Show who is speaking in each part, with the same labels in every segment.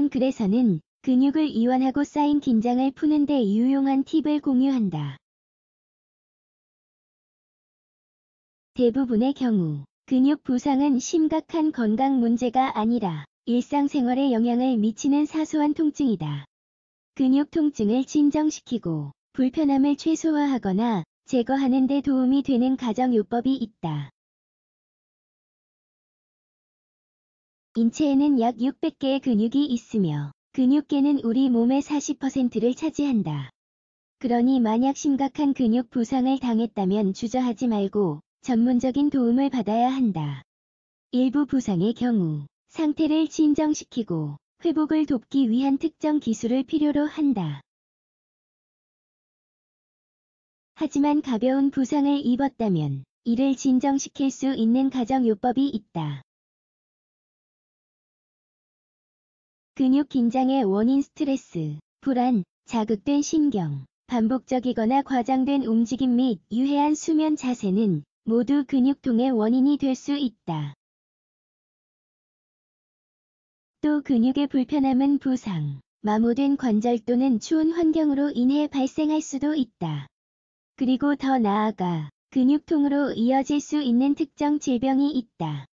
Speaker 1: 이번 글에서는 근육을 이완하고 쌓인 긴장을 푸는 데 유용한 팁을 공유한다. 대부분의 경우 근육 부상은 심각한 건강 문제가 아니라 일상생활에 영향을 미치는 사소한 통증이다. 근육 통증을 진정시키고 불편함을 최소화하거나 제거하는 데 도움이 되는 가정요법이 있다. 인체에는 약 600개의 근육이 있으며 근육계는 우리 몸의 40%를 차지한다. 그러니 만약 심각한 근육 부상을 당했다면 주저하지 말고 전문적인 도움을 받아야 한다. 일부 부상의 경우 상태를 진정시키고 회복을 돕기 위한 특정 기술을 필요로 한다. 하지만 가벼운 부상을 입었다면 이를 진정시킬 수 있는 가정요법이 있다. 근육 긴장의 원인 스트레스, 불안, 자극된 신경, 반복적이거나 과장된 움직임 및 유해한 수면 자세는 모두 근육통의 원인이 될 수 있다. 또 근육의 불편함은 부상, 마모된 관절 또는 추운 환경으로 인해 발생할 수도 있다. 그리고 더 나아가 근육통으로 이어질 수 있는 특정 질병이 있다.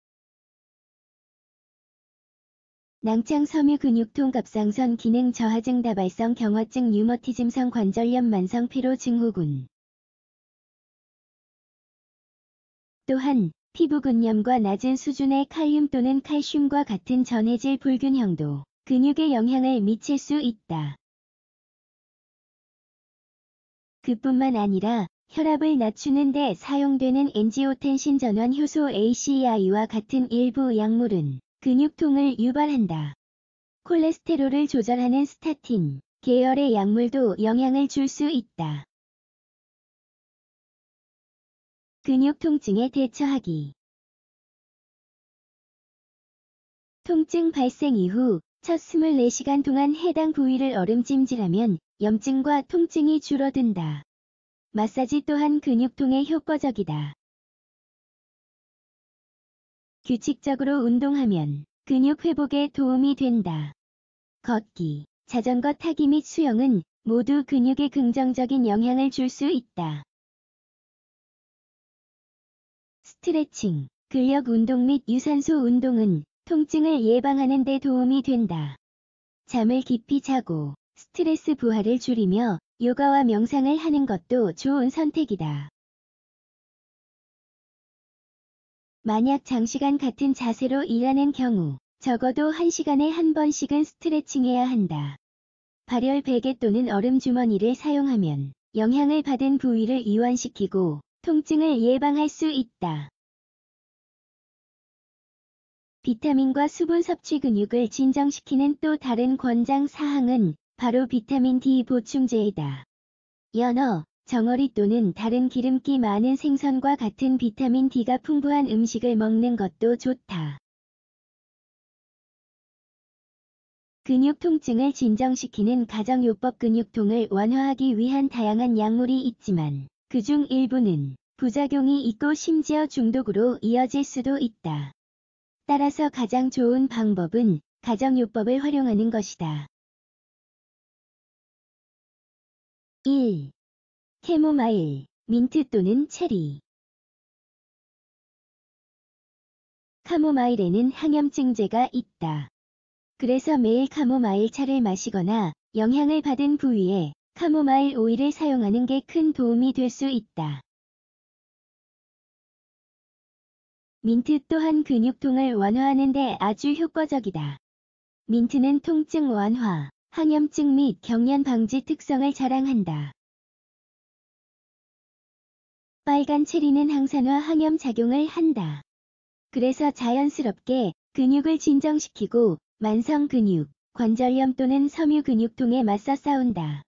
Speaker 1: 낭창 섬유 근육통 갑상선 기능 저하증 다발성 경화증 유머티즘성 관절염 만성 피로 증후군 또한 피부 근염과 낮은 수준의 칼륨 또는 칼슘과 같은 전해질 불균형도 근육에 영향을 미칠 수 있다. 그뿐만 아니라 혈압을 낮추는 데 사용되는 엔지오텐신 전환 효소 ACEI와 같은 일부 약물은 근육통을 유발한다. 콜레스테롤을 조절하는 스타틴, 계열의 약물도 영향을 줄 수 있다. 근육 통증에 대처하기 통증 발생 이후 첫 24시간 동안 해당 부위를 얼음찜질하면 염증과 통증이 줄어든다. 마사지 또한 근육통에 효과적이다. 규칙적으로 운동하면 근육 회복에 도움이 된다. 걷기, 자전거 타기 및 수영은 모두 근육에 긍정적인 영향을 줄 수 있다. 스트레칭, 근력 운동 및 유산소 운동은 통증을 예방하는 데 도움이 된다. 잠을 깊이 자고 스트레스 부하를 줄이며 요가와 명상을 하는 것도 좋은 선택이다. 만약 장시간 같은 자세로 일하는 경우 적어도 1시간에 한 번씩은 스트레칭해야 한다. 발열 베개 또는 얼음 주머니를 사용하면 영향을 받은 부위를 이완시키고 통증을 예방할 수 있다. 비타민과 수분 섭취 근육을 진정시키는 또 다른 권장 사항은 바로 비타민 D 보충제이다. 연어, 정어리 또는 다른 기름기 많은 생선과 같은 비타민 D가 풍부한 음식을 먹는 것도 좋다. 근육 통증을 진정시키는 가정요법 근육통을 완화하기 위한 다양한 약물이 있지만 그중 일부는 부작용이 있고 심지어 중독으로 이어질 수도 있다. 따라서 가장 좋은 방법은 가정요법을 활용하는 것이다. 1. 캐모마일, 민트 또는 체리 카모마일에는 항염증제가 있다. 그래서 매일 카모마일 차를 마시거나 영향을 받은 부위에 카모마일 오일을 사용하는 게 큰 도움이 될 수 있다. 민트 또한 근육통을 완화하는 데 아주 효과적이다. 민트는 통증 완화, 항염증 및 경련 방지 특성을 자랑한다. 빨간 체리는 항산화 항염 작용을 한다. 그래서 자연스럽게 근육을 진정시키고 만성 근육, 관절염 또는 섬유 근육통에 맞서 싸운다.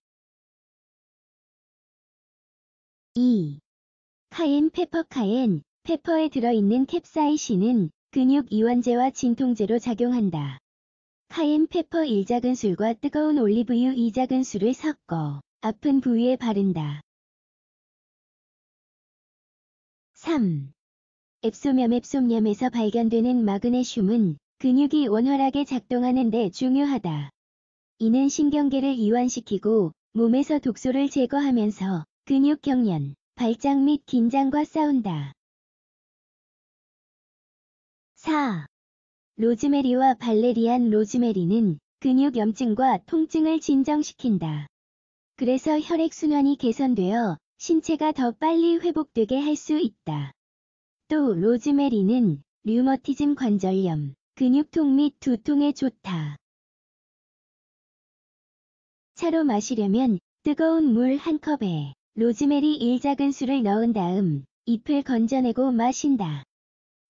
Speaker 1: 2. 카엔 페퍼 카엔 페퍼에 들어있는 캡사이신은 근육 이완제와 진통제로 작용한다. 카엔 페퍼 1작은술과 뜨거운 올리브유 2작은술을 섞어 아픈 부위에 바른다. 3. 앱소염 앱소염에서 발견되는 마그네슘은 근육이 원활하게 작동하는 데 중요하다. 이는 신경계를 이완시키고 몸에서 독소를 제거하면서 근육 경련, 발작 및 긴장과 싸운다. 4. 로즈메리와 발레리안 로즈메리는 근육 염증과 통증을 진정시킨다. 그래서 혈액순환이 개선되어 신체가 더 빨리 회복되게 할 수 있다. 또 로즈메리는 류머티즘 관절염, 근육통 및 두통에 좋다. 차로 마시려면 뜨거운 물 한 컵에 로즈메리 1작은술을 넣은 다음 잎을 건져내고 마신다.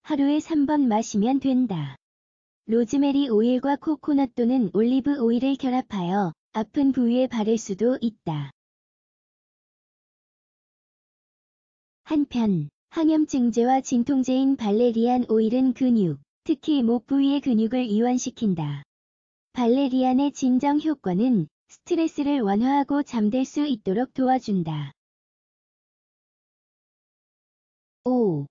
Speaker 1: 하루에 3번 마시면 된다. 로즈메리 오일과 코코넛 또는 올리브 오일을 결합하여 아픈 부위에 바를 수도 있다. 한편 항염증제와 진통제인 발레리안 오일은 근육, 특히 목 부위의 근육을 이완시킨다. 발레리안의 진정 효과는 스트레스를 완화하고 잠들 수 있도록 도와준다. 5.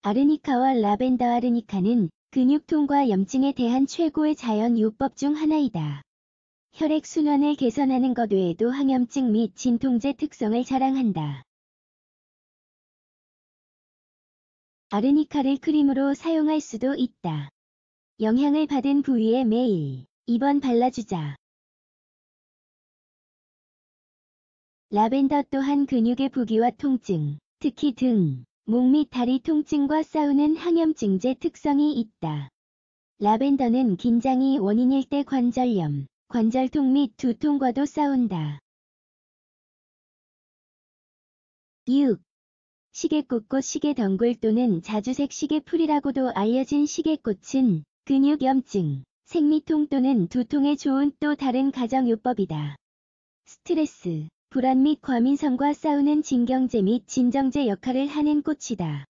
Speaker 1: 아르니카와 라벤더 아르니카는 근육통과 염증에 대한 최고의 자연 요법 중 하나이다. 혈액순환을 개선하는 것 외에도 항염증 및 진통제 특성을 자랑한다. 아르니카를 크림으로 사용할 수도 있다. 영향을 받은 부위에 매일 2번 발라주자. 라벤더 또한 근육의 부기와 통증, 특히 등, 목 및 다리 통증과 싸우는 항염증제 특성이 있다. 라벤더는 긴장이 원인일 때 관절염, 관절통 및 두통과도 싸운다. 6. 시계꽃꽃 시계덩굴 또는 자주색 시계풀이라고도 알려진 시계꽃은 근육염증, 생리통 또는 두통에 좋은 또 다른 가정요법이다. 스트레스, 불안 및 과민성과 싸우는 진경제 및 진정제 역할을 하는 꽃이다.